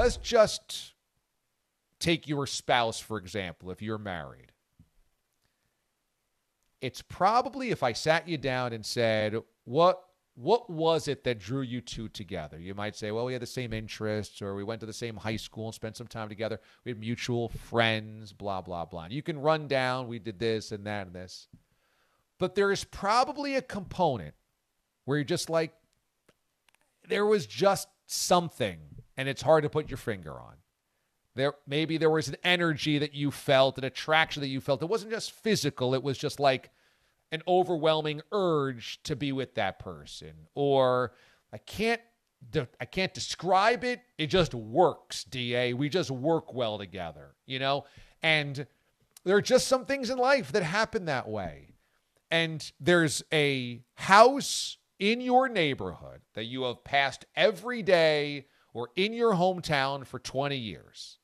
let's just take your spouse, for example, if you're married. It's probably if I sat you down and said, what what was it that drew you two together? You might say, well, we had the same interests, or we went to the same high school and spent some time together. We had mutual friends, blah, blah, blah. And you can run down, we did this and that and this. But there is probably a component where you're just like, there was just something, and it's hard to put your finger on. There maybe there was an energy that you felt, an attraction that you felt. It wasn't just physical, it was just like an overwhelming urge to be with that person. Or I can't I can't describe it. It just works, DA. We just work well together, you know? And there are just some things in life that happen that way. And there's a house in your neighborhood that you have passed every day or in your hometown for 20 years.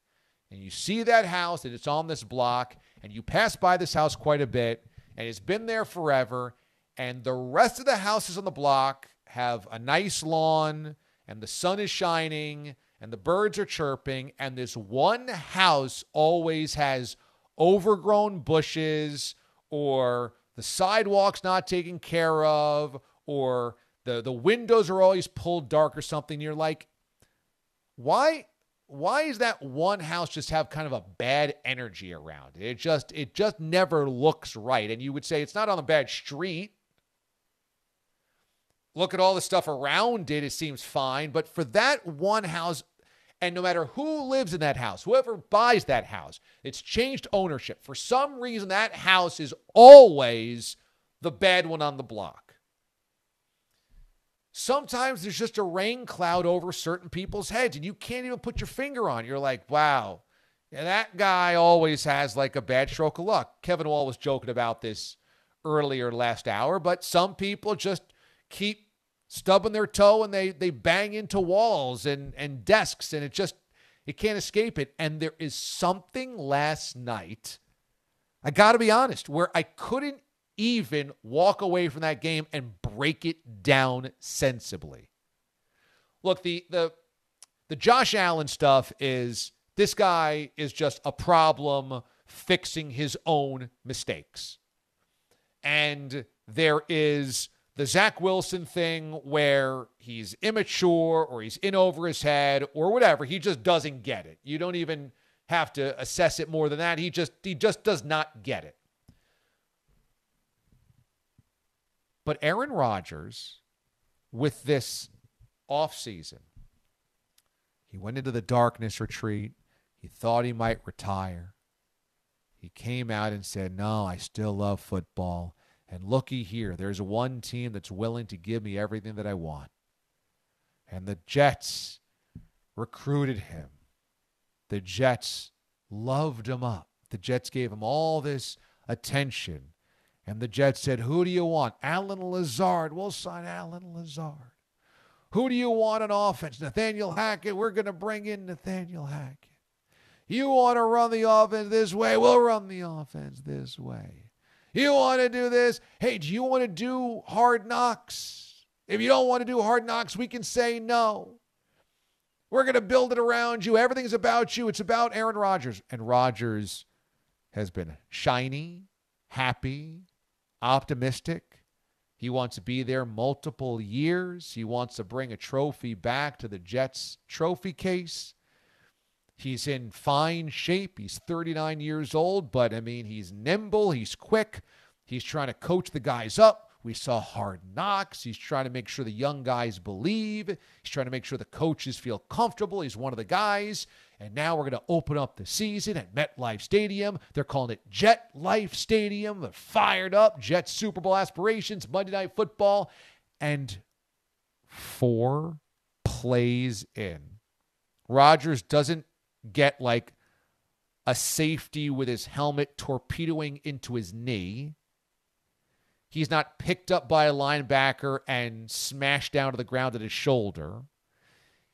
And you see that house and it's on this block, and you pass by this house quite a bit, and it's been there forever. And the rest of the houses on the block have a nice lawn, and the sun is shining, and the birds are chirping, and this one house always has overgrown bushes or the sidewalk's not taken care of or the the windows are always pulled dark or something you're like why why is that one house just have kind of a bad energy around it it just it just never looks right and you would say it's not on a bad street look at all the stuff around it it seems fine but for that one house and no matter who lives in that house, whoever buys that house, it's changed ownership. For some reason, that house is always the bad one on the block. Sometimes there's just a rain cloud over certain people's heads and you can't even put your finger on. You're like, wow, yeah, that guy always has like a bad stroke of luck. Kevin Wall was joking about this earlier last hour, but some people just keep stubbing their toe and they they bang into walls and and desks and it just it can't escape it. And there is something last night, I got to be honest, where I couldn't even walk away from that game and break it down sensibly. Look, the the the Josh Allen stuff is this guy is just a problem fixing his own mistakes. And there is the Zach Wilson thing where he's immature or he's in over his head or whatever. He just doesn't get it. You don't even have to assess it more than that. He just he just does not get it. But Aaron Rodgers, with this offseason, he went into the darkness retreat. He thought he might retire. He came out and said, No, I still love football. And looky here, there's one team that's willing to give me everything that I want. And the Jets recruited him. The Jets loved him up. The Jets gave him all this attention. And the Jets said, Who do you want? Allen Lazard. We'll sign Allen Lazard. Who do you want on offense? Nathaniel Hackett. We're going to bring in Nathaniel Hackett. You want to run the offense this way? We'll run the offense this way. You want to do this? Hey, do you want to do hard knocks? If you don't want to do hard knocks, we can say no. We're going to build it around you. Everything's about you. It's about Aaron Rodgers. And Rodgers has been shiny, happy, optimistic. He wants to be there multiple years. He wants to bring a trophy back to the Jets trophy case. He's in fine shape. He's 39 years old, but I mean, he's nimble, he's quick. He's trying to coach the guys up. We saw hard knocks. He's trying to make sure the young guys believe. He's trying to make sure the coaches feel comfortable. He's one of the guys. And now we're going to open up the season at MetLife Stadium. They're calling it Jet Life Stadium. They're fired up. Jet Super Bowl aspirations, Monday Night Football. And four plays in, Rodgers doesn't get like a safety with his helmet torpedoing into his knee. He's not picked up by a linebacker and smashed down to the ground at his shoulder.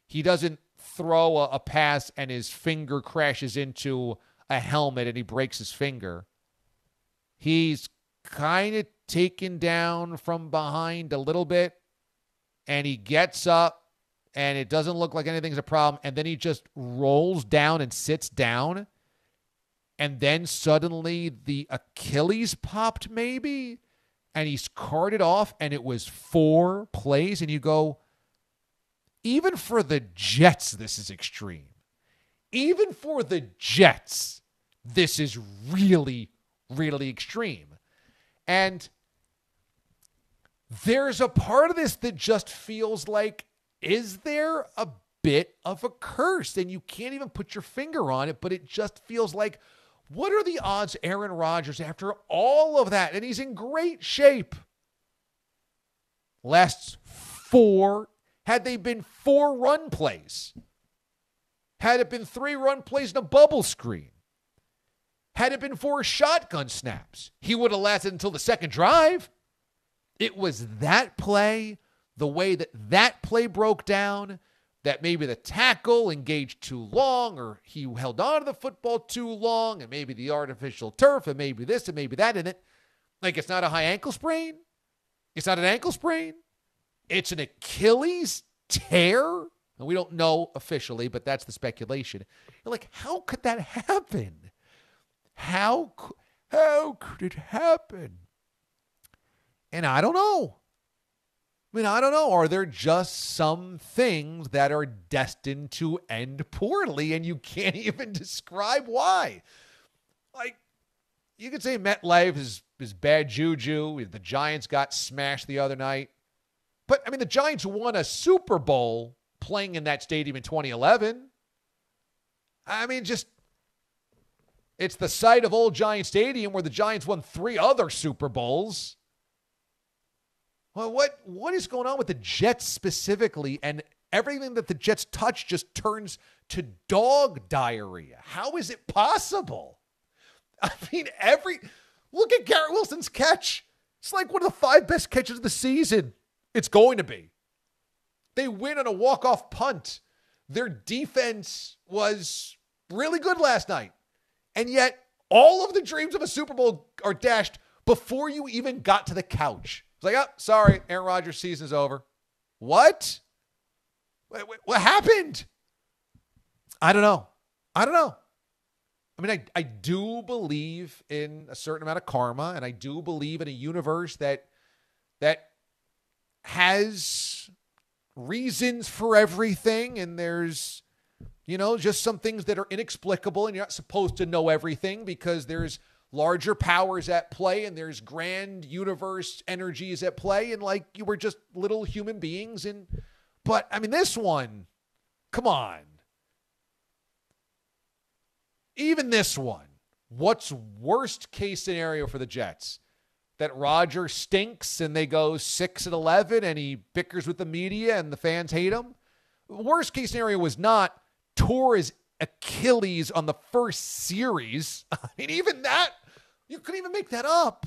He doesn't throw a, a pass and his finger crashes into a helmet and he breaks his finger. He's kind of taken down from behind a little bit and he gets up and it doesn't look like anything's a problem. And then he just rolls down and sits down. And then suddenly the Achilles popped, maybe, and he's carted off, and it was four plays. And you go, even for the Jets, this is extreme. Even for the Jets, this is really, really extreme. And there's a part of this that just feels like, is there a bit of a curse? And you can't even put your finger on it, but it just feels like, what are the odds Aaron Rodgers, after all of that, and he's in great shape, lasts four, had they been four run plays, had it been three run plays in a bubble screen, had it been four shotgun snaps, he would have lasted until the second drive. It was that play, the way that that play broke down, that maybe the tackle engaged too long or he held on to the football too long and maybe the artificial turf and maybe this and maybe that in it. Like it's not a high ankle sprain. It's not an ankle sprain. It's an Achilles tear. And we don't know officially, but that's the speculation. You're like, how could that happen? How how could it happen? And I don't know. I mean, I don't know. Are there just some things that are destined to end poorly and you can't even describe why? Like, you could say MetLife is, is bad juju. The Giants got smashed the other night. But, I mean, the Giants won a Super Bowl playing in that stadium in 2011. I mean, just it's the site of Old Giant Stadium where the Giants won three other Super Bowls. Well, what what is going on with the Jets specifically and everything that the Jets touch just turns to dog diarrhea? How is it possible? I mean, every look at Garrett Wilson's catch. It's like one of the five best catches of the season. It's going to be. They win on a walk-off punt. Their defense was really good last night. And yet, all of the dreams of a Super Bowl are dashed before you even got to the couch. It's like, oh, sorry, Aaron Rodgers' season's over. What? Wait, what happened? I don't know. I don't know. I mean, I, I do believe in a certain amount of karma, and I do believe in a universe that that has reasons for everything, and there's you know, just some things that are inexplicable, and you're not supposed to know everything because there's larger powers at play and there's grand universe energies at play, and like you were just little human beings. And, but I mean, this one, come on. Even this one, what's worst case scenario for the Jets? That Rodgers stinks and they go 6 and 11 and he bickers with the media and the fans hate him. Worst case scenario was not tore his Achilles on the first series. I mean, even that, you couldn't even make that up.